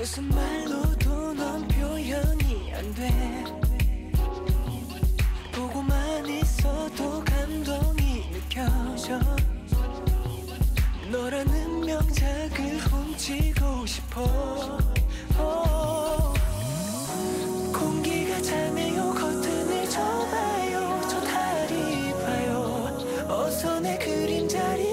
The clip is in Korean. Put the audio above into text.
무슨 말로도 넌 표현이 안 돼. 보고만 있어도 감동이 느껴져. 너라는 명작을 훔치고 싶어. 어. 공기가 차네요 커튼을 쳐봐요. 저 다리 봐요. 어서 내 그림자리